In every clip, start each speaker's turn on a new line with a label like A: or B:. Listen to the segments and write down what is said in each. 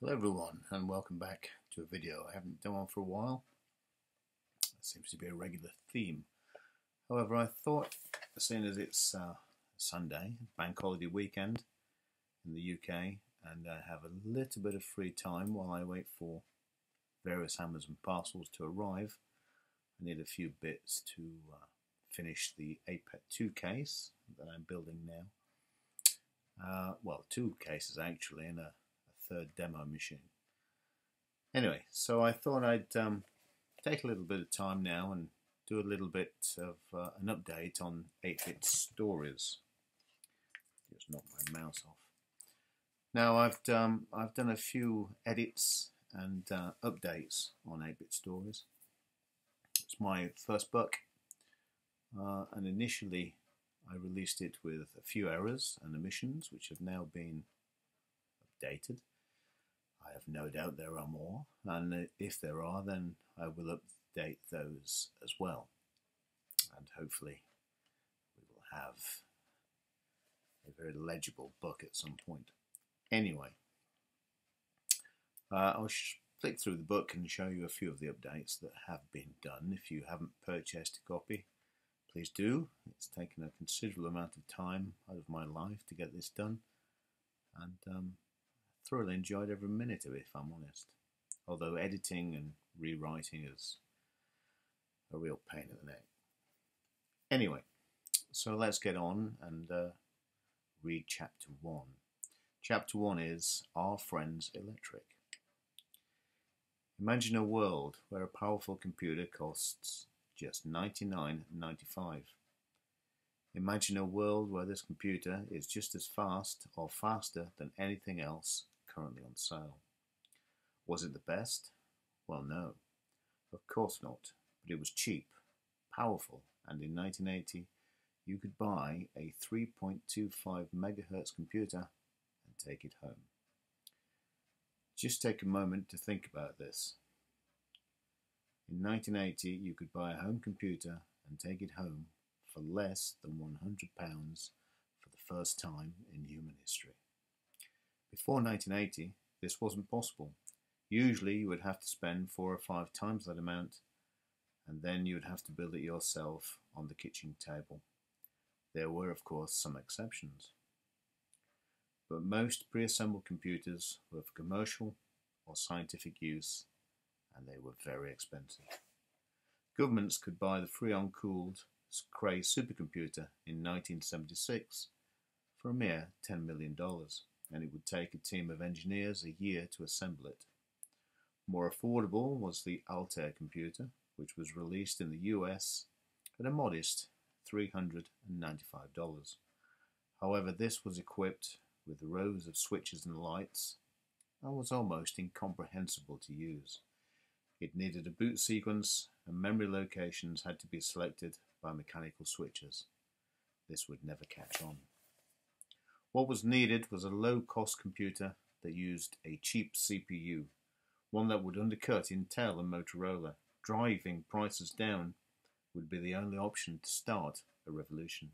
A: Hello everyone and welcome back to a video. I haven't done one for a while. It seems to be a regular theme. However, I thought, as soon as it's uh, Sunday, bank holiday weekend in the UK, and I have a little bit of free time while I wait for various Amazon parcels to arrive, I need a few bits to uh, finish the APET 2 case that I'm building now. Uh, well, two cases actually, and a third demo machine. Anyway, so I thought I'd um, take a little bit of time now and do a little bit of uh, an update on 8-bit stories. Just knock my mouse off. Now I've done, I've done a few edits and uh, updates on 8-bit stories. It's my first book uh, and initially I released it with a few errors and omissions which have now been updated. I have no doubt there are more, and if there are, then I will update those as well. And hopefully, we will have a very legible book at some point. Anyway, uh, I'll flick through the book and show you a few of the updates that have been done. If you haven't purchased a copy, please do. It's taken a considerable amount of time out of my life to get this done. And um, thoroughly enjoyed every minute of it, if I'm honest. Although editing and rewriting is a real pain in the neck. Anyway, so let's get on and uh, read chapter 1. Chapter 1 is Our Friends Electric. Imagine a world where a powerful computer costs just $99.95. Imagine a world where this computer is just as fast or faster than anything else currently on sale. Was it the best? Well, no. Of course not. But it was cheap, powerful, and in 1980 you could buy a 3.25 megahertz computer and take it home. Just take a moment to think about this. In 1980 you could buy a home computer and take it home for less than £100 for the first time in human history. Before 1980, this wasn't possible. Usually you would have to spend four or five times that amount, and then you would have to build it yourself on the kitchen table. There were, of course, some exceptions. But most pre-assembled computers were for commercial or scientific use, and they were very expensive. Governments could buy the Freon-cooled Cray supercomputer in 1976 for a mere $10 million and it would take a team of engineers a year to assemble it. More affordable was the Altair computer, which was released in the US at a modest $395. However, this was equipped with rows of switches and lights and was almost incomprehensible to use. It needed a boot sequence and memory locations had to be selected by mechanical switches. This would never catch on. What was needed was a low-cost computer that used a cheap CPU, one that would undercut Intel and Motorola. Driving prices down would be the only option to start a revolution.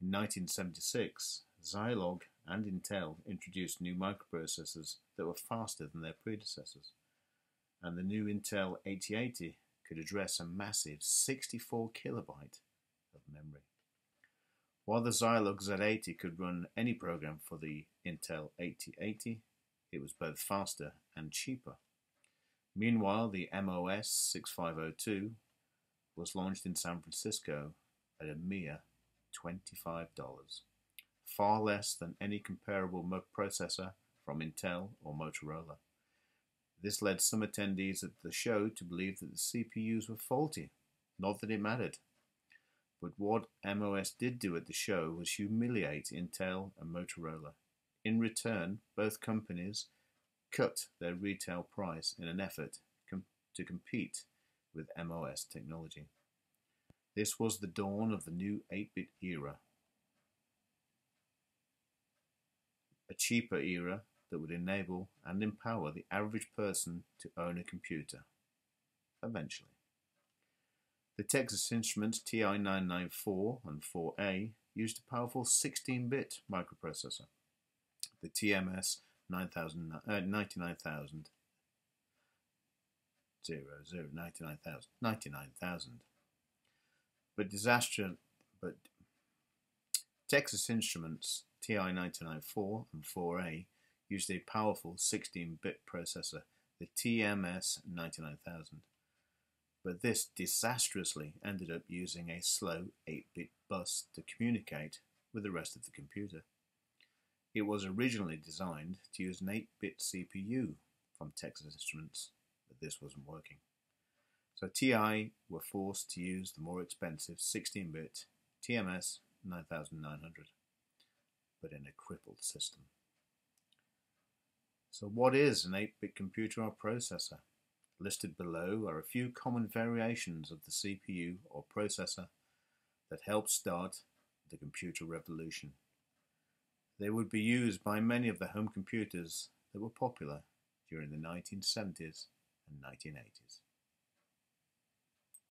A: In 1976, Zilog and Intel introduced new microprocessors that were faster than their predecessors, and the new Intel 8080 could address a massive 64 kilobyte of memory. While the Zilog Z80 could run any program for the Intel 8080, it was both faster and cheaper. Meanwhile, the MOS 6502 was launched in San Francisco at a mere $25, far less than any comparable processor from Intel or Motorola. This led some attendees at the show to believe that the CPUs were faulty, not that it mattered. But what MOS did do at the show was humiliate Intel and Motorola. In return, both companies cut their retail price in an effort com to compete with MOS technology. This was the dawn of the new 8-bit era. A cheaper era that would enable and empower the average person to own a computer. Eventually. The Texas Instruments TI-994 and 4A used a powerful 16-bit microprocessor. The TMS 9000, uh, 99,000. 0, 0, 99,000. 99,000. But disaster, but Texas Instruments TI-99-4 and 4A used a powerful 16-bit processor, the TMS 99000. But this disastrously ended up using a slow 8-bit bus to communicate with the rest of the computer. It was originally designed to use an 8-bit CPU from Texas Instruments, but this wasn't working. So TI were forced to use the more expensive 16-bit TMS 9900, but in a crippled system. So what is an 8-bit computer or processor? Listed below are a few common variations of the CPU or processor that helped start the computer revolution. They would be used by many of the home computers that were popular during the 1970s and 1980s.